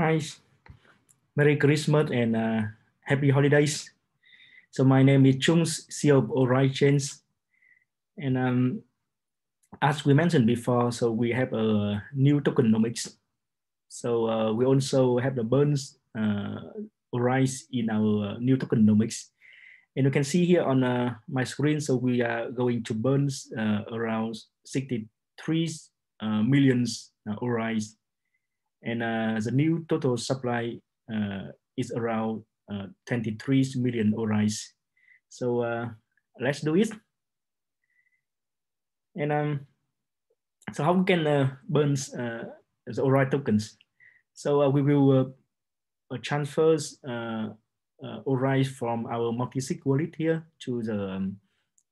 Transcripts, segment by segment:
Hi, Merry Christmas and uh, Happy Holidays. So my name is Chung, CEO of Oraichains. And um, as we mentioned before, so we have a new tokenomics. So uh, we also have the burns uh, in our new tokenomics. And you can see here on uh, my screen, so we are going to burn uh, around 63 uh, millions uh. And uh, the new total supply uh, is around 23 million ORAIs. So let's do it. And um, so how we can burn the ORAI tokens? So we will transfer uh, ORAIs from our multi-sig wallet here to the um,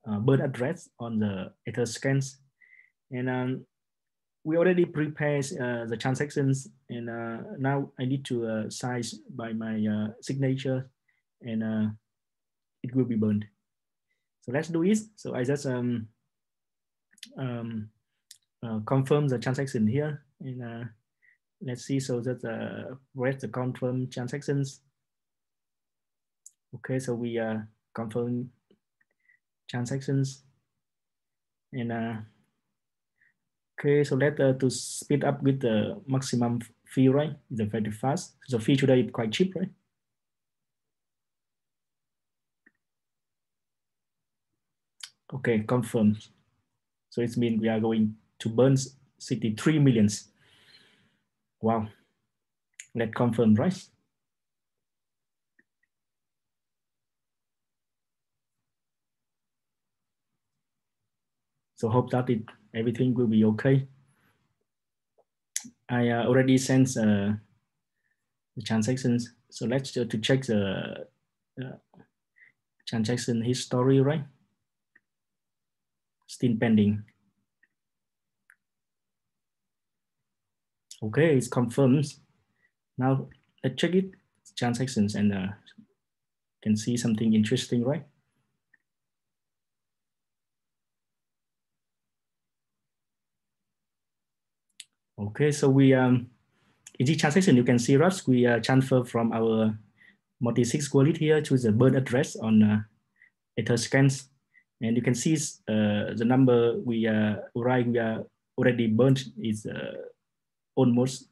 uh, burn address on the Etherscans. And um, we already prepared uh, the transactions and uh, now I need to uh, size by my uh, signature and uh, it will be burned. So let's do it. So I just um, um, uh, confirm the transaction here and let's see. So that uh, where's the confirm transactions Okay, so we confirm transactions and okay, so let uh, to speed up with the maximum fee, right? It's very fast. The fee today is quite cheap, right? Okay, confirm. So it means we are going to burn 63 millions. Wow. Let's confirm, right? So hope that it, everything will be okay. I uh, already sent uh, the transactions. So let's uh, to check the transaction history, right? Still pending. Okay, it's confirmed. Now let's check it, transactions and uh, can see something interesting, right? Okay, so we um, in this transaction, you can see Russ, we uh, transfer from our multi-sig wallet here to the burn address on uh, Etherscans. And you can see uh, the number we uh, right, we are already burned is uh, almost